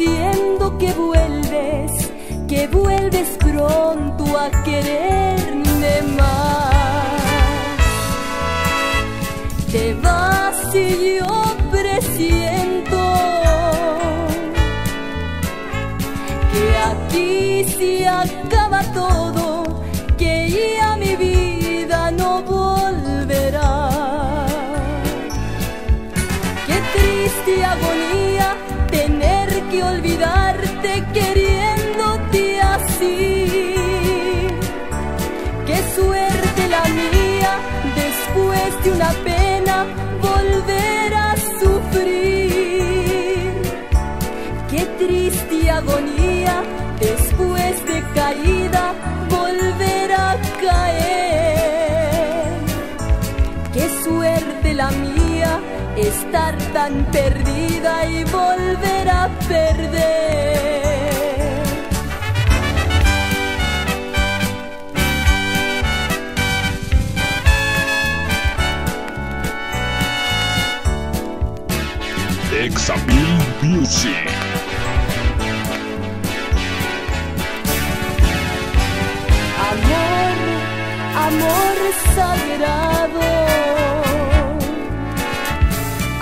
diciendo que vuelves, que vuelves pronto a quererme más. Te vas y yo presiento que aquí se acaba todo. De una pena volver a sufrir. Qué triste agonía después de caída volver a caer. Qué suerte la mía estar tan perdida y volver a Examil Music. Amor, amor sagrado.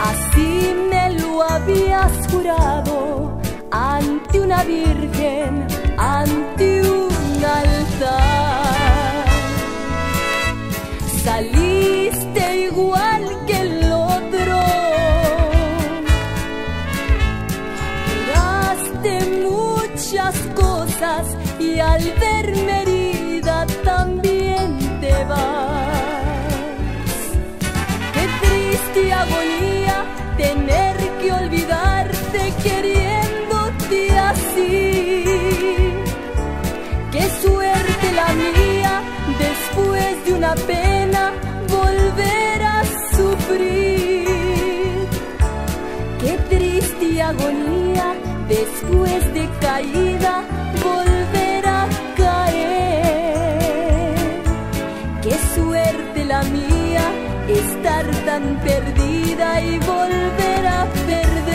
Así me lo habías jurado ante una virgen, ante al verme herida también te vas. Qué triste agonía tener que olvidarte queriéndote así. Qué suerte la mía después de una pena volver a sufrir. Qué triste agonía después de caída tan perdida y volver a perder.